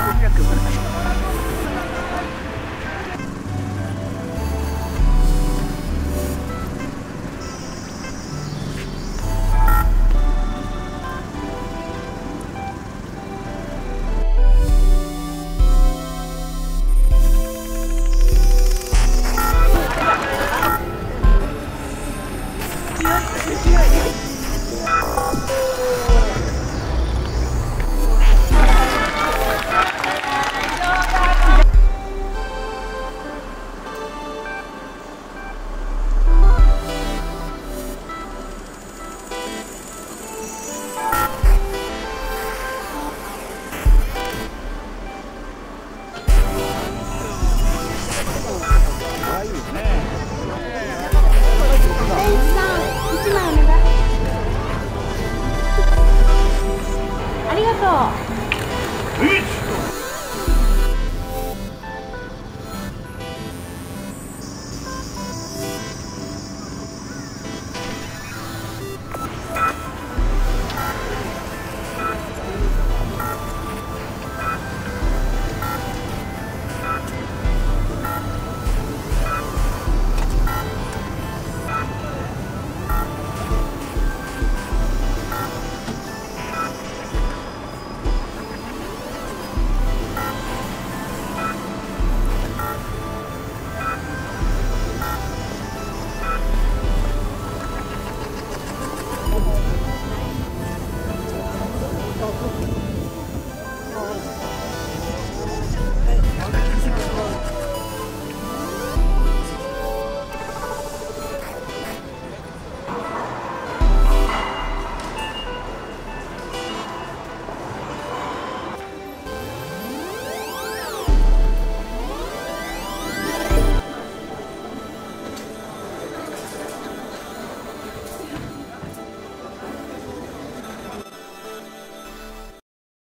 あそ。